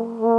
Oh.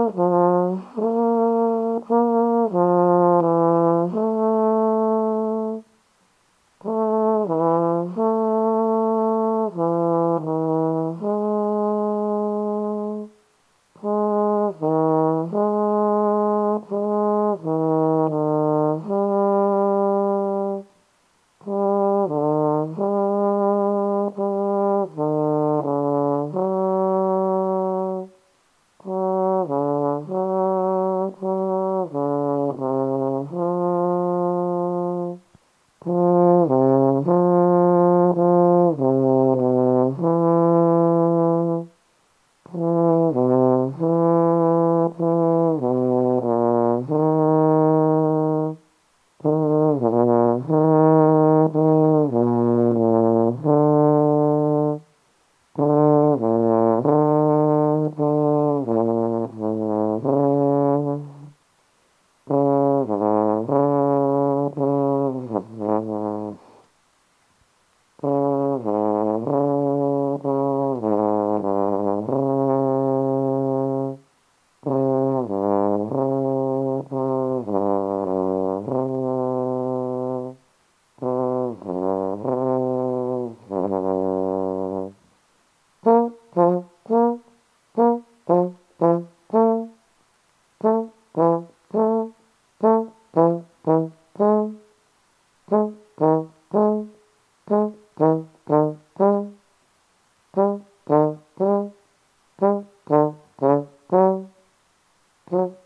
Mm-hmm.